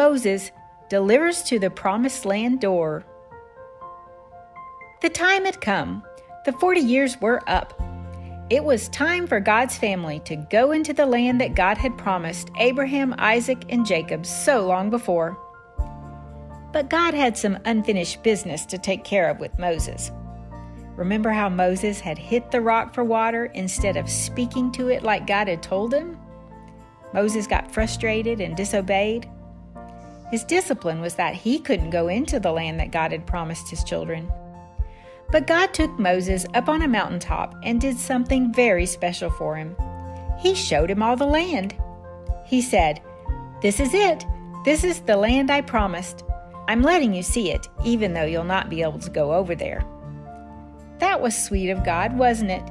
Moses delivers to the promised land door. The time had come. The 40 years were up. It was time for God's family to go into the land that God had promised Abraham, Isaac, and Jacob so long before. But God had some unfinished business to take care of with Moses. Remember how Moses had hit the rock for water instead of speaking to it like God had told him? Moses got frustrated and disobeyed. His discipline was that he couldn't go into the land that God had promised his children. But God took Moses up on a mountaintop and did something very special for him. He showed him all the land. He said, This is it. This is the land I promised. I'm letting you see it, even though you'll not be able to go over there. That was sweet of God, wasn't it?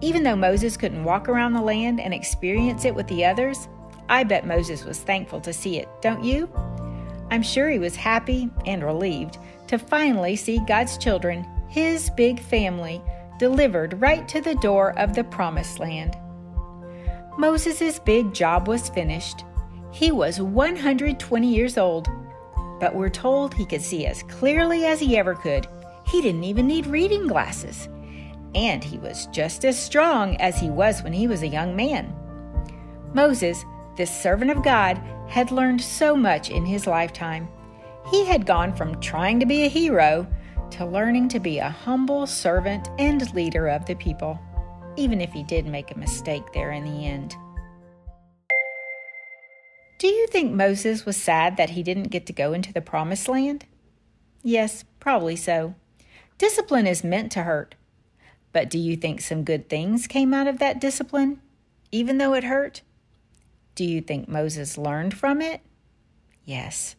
Even though Moses couldn't walk around the land and experience it with the others, I bet Moses was thankful to see it, don't you? I'm sure he was happy and relieved to finally see God's children, his big family, delivered right to the door of the promised land. Moses' big job was finished. He was 120 years old, but we're told he could see as clearly as he ever could he didn't even need reading glasses. And he was just as strong as he was when he was a young man. Moses, this servant of God, had learned so much in his lifetime. He had gone from trying to be a hero to learning to be a humble servant and leader of the people, even if he did make a mistake there in the end. Do you think Moses was sad that he didn't get to go into the promised land? Yes, probably so. Discipline is meant to hurt. But do you think some good things came out of that discipline, even though it hurt? Do you think Moses learned from it? Yes.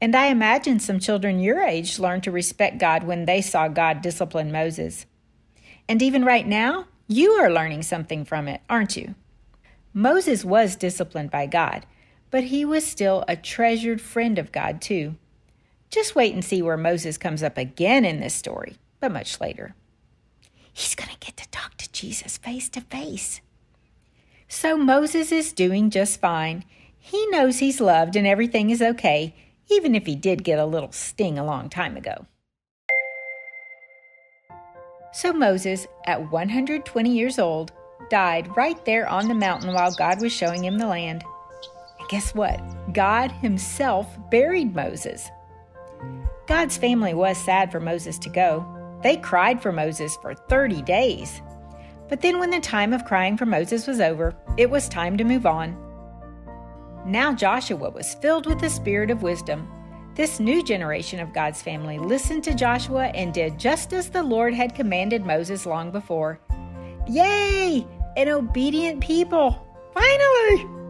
And I imagine some children your age learned to respect God when they saw God discipline Moses. And even right now, you are learning something from it, aren't you? Moses was disciplined by God, but he was still a treasured friend of God, too. Just wait and see where Moses comes up again in this story but much later. He's going to get to talk to Jesus face to face. So Moses is doing just fine. He knows he's loved and everything is okay, even if he did get a little sting a long time ago. So Moses, at 120 years old, died right there on the mountain while God was showing him the land. And guess what? God Himself buried Moses. God's family was sad for Moses to go, they cried for Moses for 30 days. But then, when the time of crying for Moses was over, it was time to move on. Now Joshua was filled with the spirit of wisdom. This new generation of God's family listened to Joshua and did just as the Lord had commanded Moses long before. Yay! An obedient people! Finally!